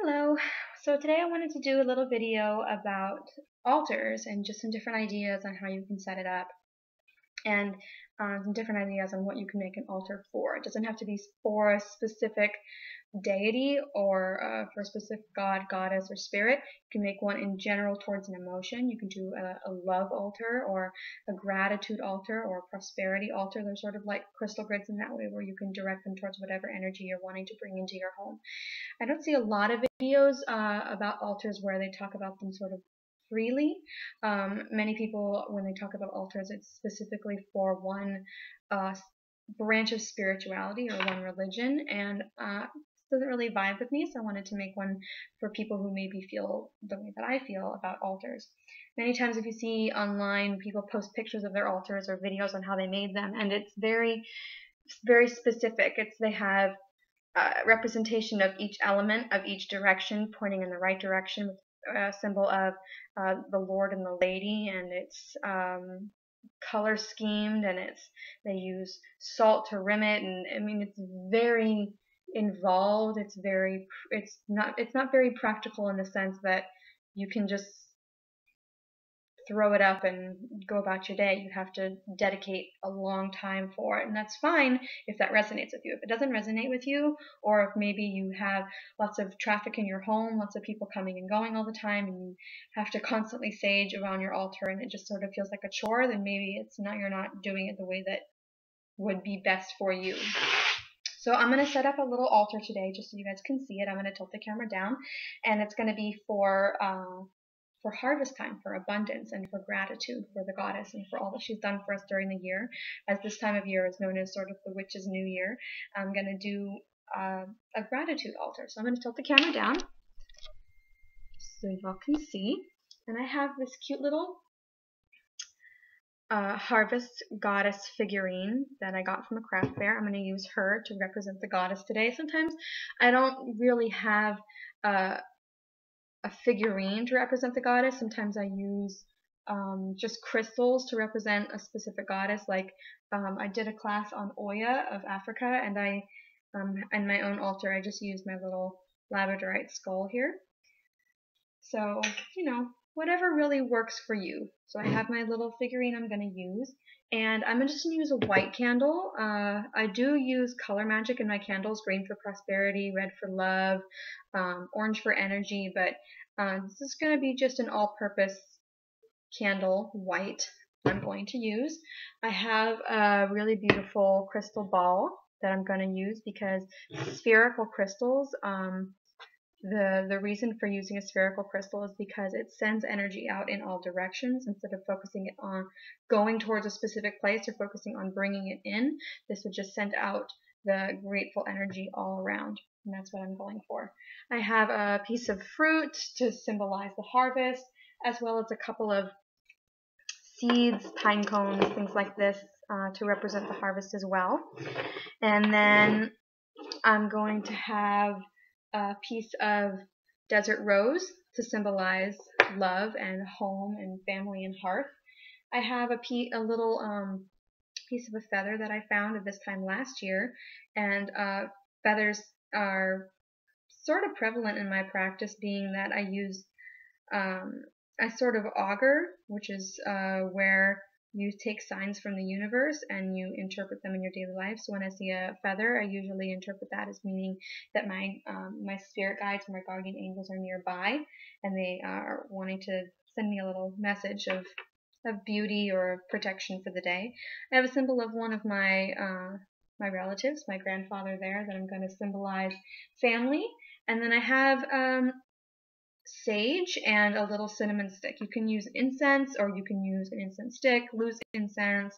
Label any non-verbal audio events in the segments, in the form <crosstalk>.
Hello. So today I wanted to do a little video about altars and just some different ideas on how you can set it up and um, some different ideas on what you can make an altar for. It doesn't have to be for a specific deity or uh, for a specific god, goddess, or spirit. You can make one in general towards an emotion. You can do a, a, love altar or a gratitude altar or a prosperity altar. They're sort of like crystal grids in that way where you can direct them towards whatever energy you're wanting to bring into your home. I don't see a lot of videos uh, about altars where they talk about them sort of freely. Um, many people, when they talk about altars, it's specifically for one uh, branch of spirituality or one religion, and uh, doesn't really vibe with me, so I wanted to make one for people who maybe feel the way that I feel about altars. Many times if you see online, people post pictures of their altars or videos on how they made them, and it's very, very specific. It's they have a representation of each element of each direction pointing in the right direction with a symbol of uh, the Lord and the Lady, and it's um, color schemed, and it's they use salt to rim it, and I mean it's very involved. It's very it's not it's not very practical in the sense that you can just throw it up and go about your day. You have to dedicate a long time for it. And that's fine if that resonates with you. If it doesn't resonate with you, or if maybe you have lots of traffic in your home, lots of people coming and going all the time, and you have to <laughs> constantly sage around your altar and it just sort of feels like a chore, then maybe it's not you're not doing it the way that would be best for you. So I'm going to set up a little altar today just so you guys can see it. I'm going to tilt the camera down and it's going to be for uh, for harvest time, for abundance, and for gratitude for the goddess and for all that she's done for us during the year. As this time of year is known as sort of the witch's new year, I'm going to do uh, a gratitude altar. So I'm going to tilt the camera down so you all can see. And I have this cute little uh, Harvest Goddess figurine that I got from a craft fair. I'm going to use her to represent the goddess today. Sometimes I don't really have uh, a figurine to represent the goddess. Sometimes I use um, just crystals to represent a specific goddess. Like um, I did a class on Oya of Africa, and I, um, in my own altar, I just used my little labradorite skull here. So, you know, whatever really works for you. So I have my little figurine I'm going to use, and I'm just going to use a white candle. Uh, I do use color magic in my candles, green for prosperity, red for love, um, orange for energy, but uh, this is going to be just an all-purpose candle, white, I'm going to use. I have a really beautiful crystal ball that I'm going to use because spherical crystals um, the, the reason for using a spherical crystal is because it sends energy out in all directions instead of focusing it on going towards a specific place or focusing on bringing it in. This would just send out the grateful energy all around. And that's what I'm going for. I have a piece of fruit to symbolize the harvest, as well as a couple of seeds, pine cones, things like this uh, to represent the harvest as well. And then I'm going to have a piece of desert rose to symbolize love and home and family and hearth. I have a, pe- a little um, piece of a feather that I found at this time last year, and uh, feathers are sort of prevalent in my practice, being that I use um, I sort of augur, which is uh, where you take signs from the universe and you interpret them in your daily life. So when I see a feather, I usually interpret that as meaning that my um, my spirit guides or my guardian angels are nearby and they are wanting to send me a little message of of beauty or protection for the day. I have a symbol of one of my uh, my relatives, my grandfather there, that I'm going to symbolize family. And then I have um, sage and a little cinnamon stick. You can use incense or you can use an incense stick, loose incense.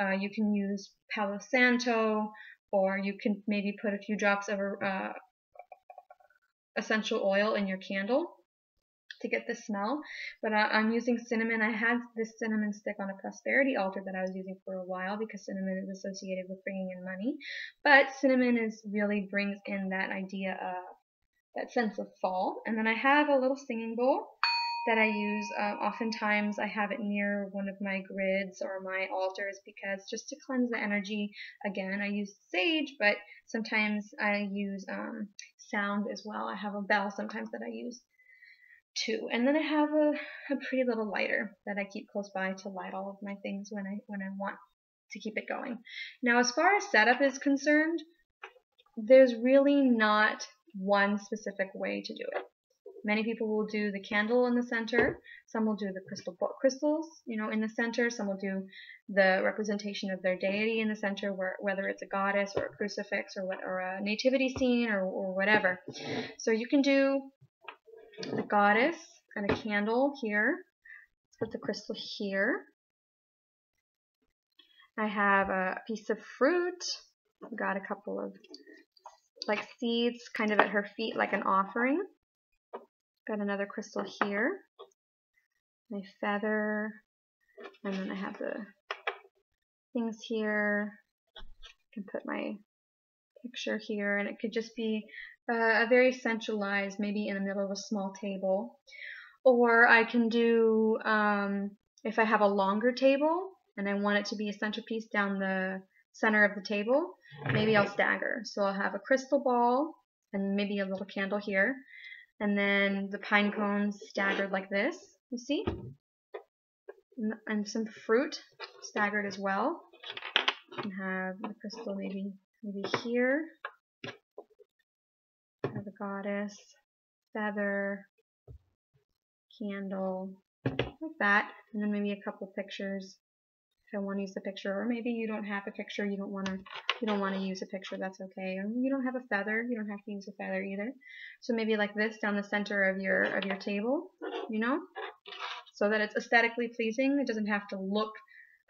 Uh, you can use Palo Santo or you can maybe put a few drops of uh, essential oil in your candle to get the smell. But uh, I'm using cinnamon. I had this cinnamon stick on a prosperity altar that I was using for a while because cinnamon is associated with bringing in money. But cinnamon is really brings in that idea of that sense of fall. And then I have a little singing bowl that I use. Uh, oftentimes I have it near one of my grids or my altars because just to cleanse the energy. Again, I use sage, but sometimes I use um, sound as well. I have a bell sometimes that I use too. And then I have a, a pretty little lighter that I keep close by to light all of my things when I when I want to keep it going. Now as far as setup is concerned, there's really not one specific way to do it. Many people will do the candle in the center. Some will do the crystal crystals, you know, in the center. Some will do the representation of their deity in the center, where, whether it's a goddess or a crucifix or what, or a nativity scene or, or whatever. So you can do the goddess and a candle here. Let's put the crystal here. I have a piece of fruit. I've got a couple of like seeds kind of at her feet like an offering. Got another crystal here. My feather. And then I have the things here. I can put my picture here and it could just be uh, a very centralized, maybe in the middle of a small table. Or I can do, um, if I have a longer table and I want it to be a centerpiece down the center of the table, maybe I'll stagger. So I'll have a crystal ball and maybe a little candle here. And then the pine cones staggered like this, you see? And some fruit staggered as well. And have the crystal maybe maybe here have a goddess, feather, candle, like that, and then maybe a couple pictures want to use the picture, or maybe you don't have a picture, you don't want to, you don't want to use a picture, that's okay. you don't have a feather, you don't have to use a feather either. So maybe like this down the center of your of your table, you know, so that it's aesthetically pleasing. It doesn't have to look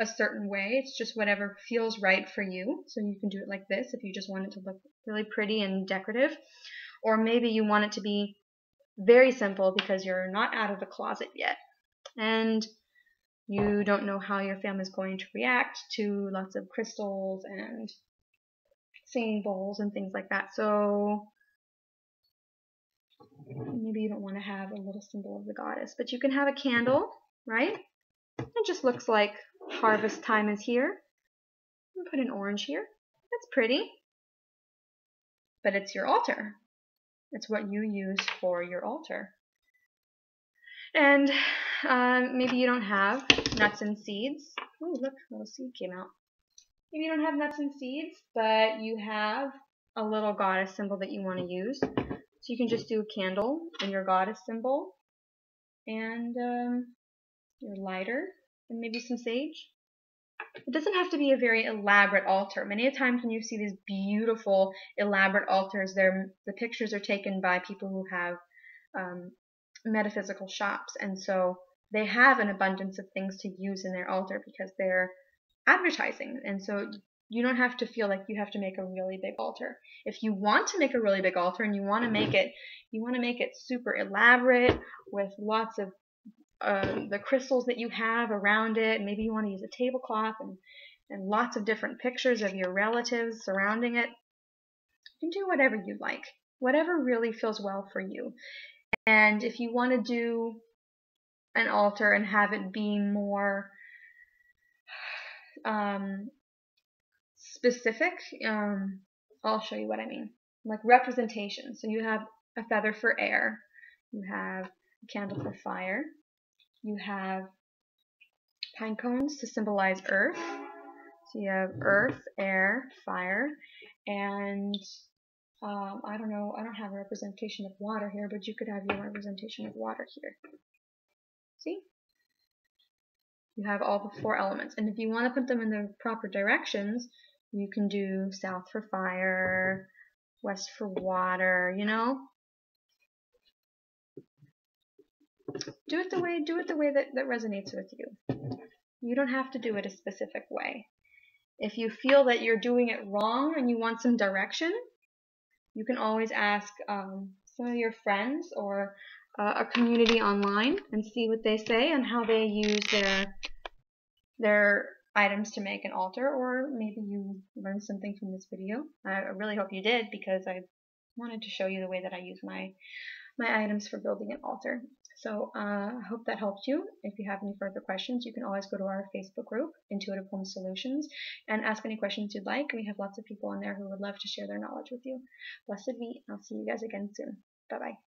a certain way. It's just whatever feels right for you. So you can do it like this if you just want it to look really pretty and decorative. Or maybe you want it to be very simple because you're not out of the closet yet. And you don't know how your family is going to react to lots of crystals and singing bowls and things like that. So maybe you don't want to have a little symbol of the goddess, but you can have a candle, right? It just looks like harvest time is here. put an orange here. That's pretty. But it's your altar. It's what you use for your altar. And um, maybe you don't have nuts and seeds. Oh, look, a little seed came out. Maybe you don't have nuts and seeds, but you have a little goddess symbol that you want to use. So you can just do a candle and your goddess symbol and um, your lighter and maybe some sage. It doesn't have to be a very elaborate altar. Many a times when you see these beautiful, elaborate altars, the pictures are taken by people who have um, metaphysical shops, and so they have an abundance of things to use in their altar because they're advertising, and so you don't have to feel like you have to make a really big altar. If you want to make a really big altar and you want to make it, you want to make it super elaborate with lots of um, the crystals that you have around it. Maybe you want to use a tablecloth and, and lots of different pictures of your relatives surrounding it. You can do whatever you like, whatever really feels well for you. And if you want to do an altar and have it be more um, specific, um, I'll show you what I mean. Like representation. So you have a feather for air, you have a candle for fire, you have pine cones to symbolize earth. So you have earth, air, fire, and um, I don't know, I don't have a representation of water here, but you could have your representation of water here. See? You have all the four elements. And if you want to put them in the proper directions, you can do south for fire, west for water, you know? do it the way do it the way that, that resonates with you. You don't have to do it a specific way. If you feel that you're doing it wrong and you want some direction, you can always ask um, some of your friends or uh, a community online and see what they say and how they use their their items to make an altar or maybe you learned something from this video. I really hope you did because I wanted to show you the way that I use my my items for building an altar. So uh, I hope that helped you. If you have any further questions, you can always go to our Facebook group, Intuitive Home Solutions, and ask any questions you'd like. We have lots of people on there who would love to share their knowledge with you. Blessed be. I'll see you guys again soon. Bye bye.